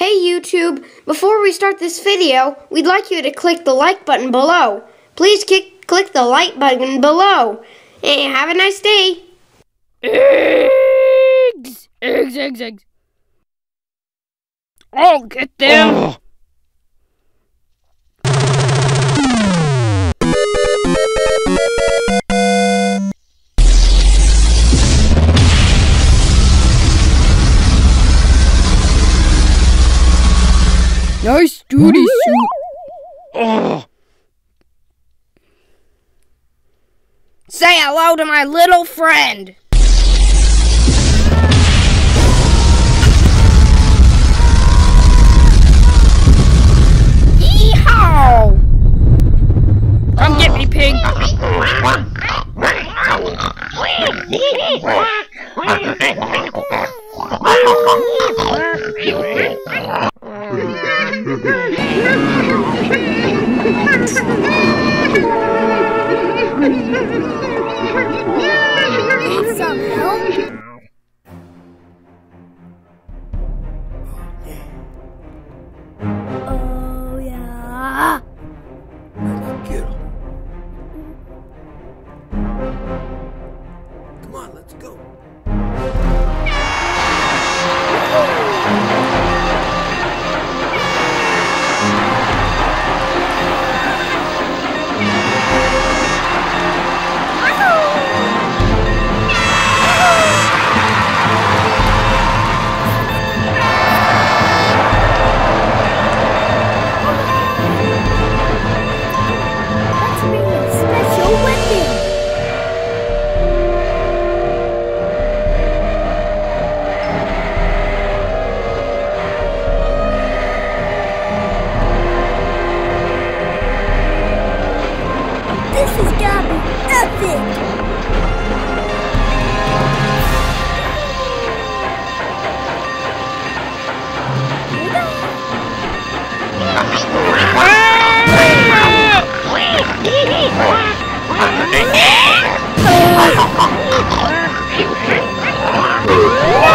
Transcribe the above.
Hey YouTube, before we start this video, we'd like you to click the like button below. Please click, click the like button below. And have a nice day. Eggs! Eggs, eggs, eggs. I'll get them. Oh. Nice duty suit. Oh. Say hello to my little friend. Yeehaw! Come get me, pig. Let's Whoa!